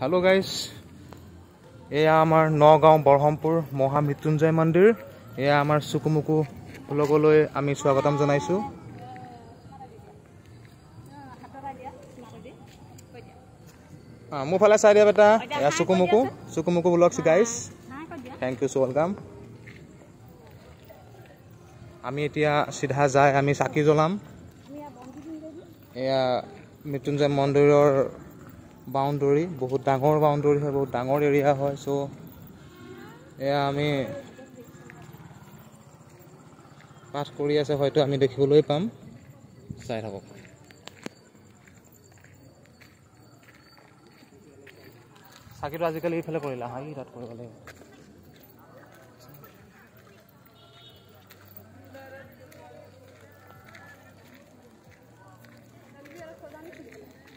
Hello guys এয়া আমাৰ নগাঁও বৰহমপুৰ মহামৃত্যুঞ্জয় মন্দিৰ। এয়া আমাৰ চুকুমুকু লগলৈ আমি স্বাগতম জনাইছোঁ। মোৰ ফালে চাই দিয়া বেটা। এয়া চুকুমুকু চুকুমুকু vlogs guys thank you so' welcome আমি এতিয়া চিধা যাই আমি চাকি জ্বলাম। এয়া মৃত্যুঞ্জয় মন্দিৰৰ বাউণ্ডৰী বহুত ডাঙৰ বাউণ্ডৰী হয় বহুত ডাঙৰ এৰিয়া হয় চ' এয়া আমি পাঠ কৰি আছে হয়তো আমি দেখিবলৈ পাম। চাই থাকক। চাকিটো আজিকালি এইফালে কৰিলা হাঁহি তাত কৰিব লাগিব।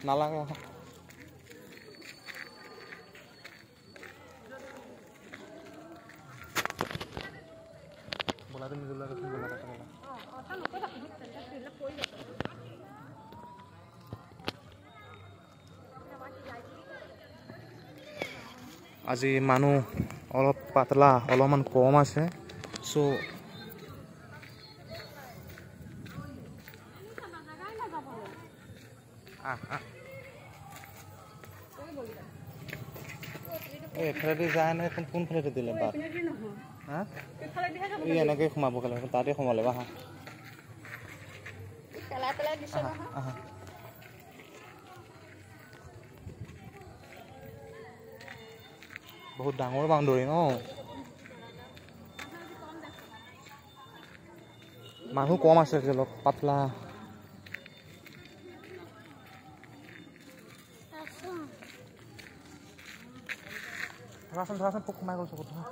নালাগে আহা। ব'লা তুমি জ্বলোৱা দেখোন, ব'লা তাতে ব'লা। আজি মানুহ অলপ পাতলা অলপমান কম আছে চ' আহ আহ এই এফালেদি যায় নে কোন কোনফালেদি দিলে বাট? হা? এই এনেকৈ সোমাব লাগে তাতে সোমাব লাগিব আহা। আহা আহা। বহুত ডাঙৰ বাউণ্ডৰী ন? মানুহ কম আছে অলপ পাতলা। 사선 사선 포크 말고 저거 다.